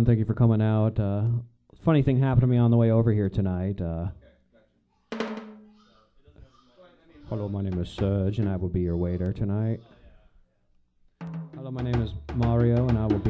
Everyone. Thank you for coming out. Uh, funny thing happened to me on the way over here tonight. Uh, hello, my name is Serge, and I will be your waiter tonight. Hello, my name is Mario, and I will be